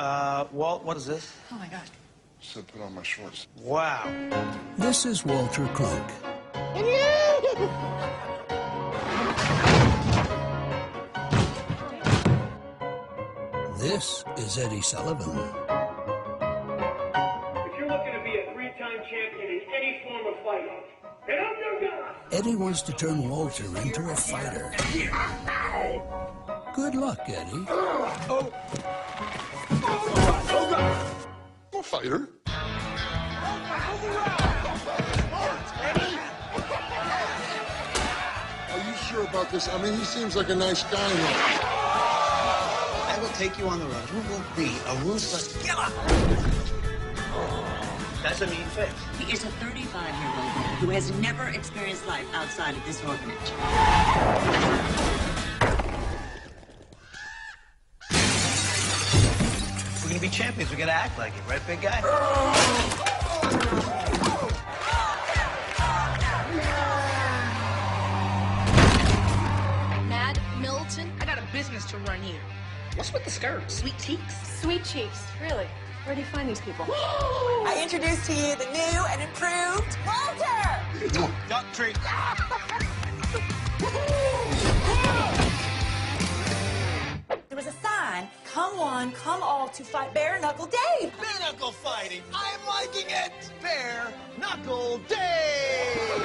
Uh, Walt, what is this? Oh my God. So put on my shorts. Wow. This is Walter Crunk. This is Eddie Sullivan. If you're looking to be a three-time champion in any form of fighting, get up your gun! Eddie wants to turn Walter into a fighter. Good luck, Eddie. I'm a fighter. Are you sure about this? I mean, he seems like a nice guy. I will take you on the road. You will be a ruthless killer. That's a mean face. He is a 35-year-old who has never experienced life outside of this orphanage. If we're gonna be champions, we gotta act like it, right, big guy? Mad Milton? I got a business to run here. What's with the skirt? Sweet cheeks? Sweet cheeks, really? Where do you find these people? I introduce to you the new and improved Walter! Duck treat. Come come all to fight Bare Knuckle Dave. Bare knuckle fighting. I'm liking it. Bare knuckle day.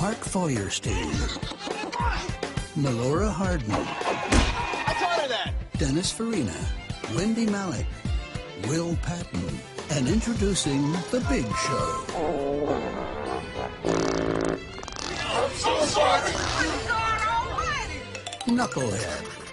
Mark Feuerstein. Melora Hardin. I taught her that. Dennis Farina. Wendie Malick. Will Patton. And introducing The Big Show. Knucklehead.